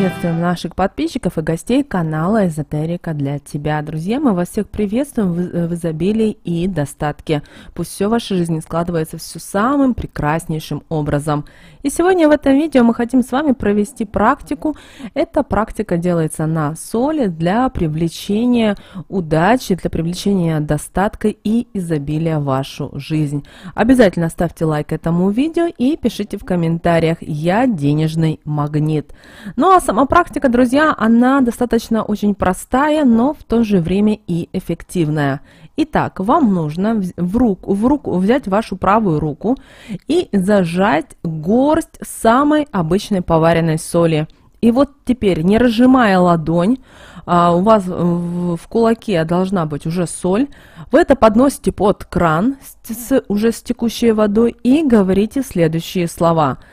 приветствуем наших подписчиков и гостей канала Эзотерика для тебя. Друзья, мы вас всех приветствуем в, изобилии и достатке. Пусть все в вашей жизни складывается все самым прекраснейшим образом. И сегодня в этом видео мы хотим с вами провести практику. Эта практика делается на соли для привлечения удачи, для привлечения достатка и изобилия в вашу жизнь. Обязательно ставьте лайк этому видео и пишите в комментариях «Я денежный магнит». Ну а сама практика, друзья, она достаточно очень простая, но в то же время и эффективная. Итак, вам нужно в руку, в руку взять вашу правую руку и зажать горсть самой обычной поваренной соли. И вот теперь, не разжимая ладонь, а, у вас в, кулаке должна быть уже соль, вы это подносите под кран с, уже с текущей водой и говорите следующие слова –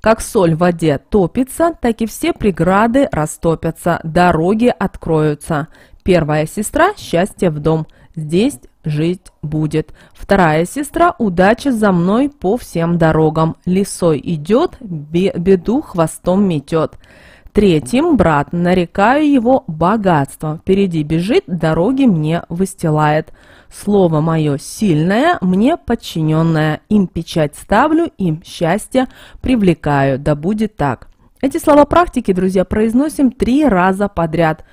как соль в воде топится, так и все преграды растопятся, дороги откроются. Первая сестра – счастье в дом. Здесь жить будет. Вторая сестра – удача за мной по всем дорогам. Лисой идет, беду хвостом метет. Третьим брат, нарекаю его богатством. Впереди бежит, дороги мне выстилает. Слово мое сильное, мне подчиненное, им печать ставлю, им счастье привлекаю, да будет так. Эти слова практики, друзья, произносим три раза подряд.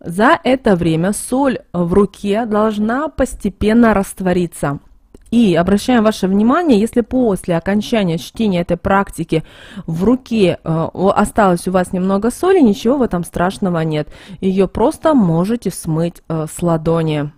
За это время соль в руке должна постепенно раствориться. И обращаем ваше внимание, если после окончания чтения этой практики в руке э, осталось у вас немного соли, ничего в этом страшного нет. Ее просто можете смыть э, с ладони.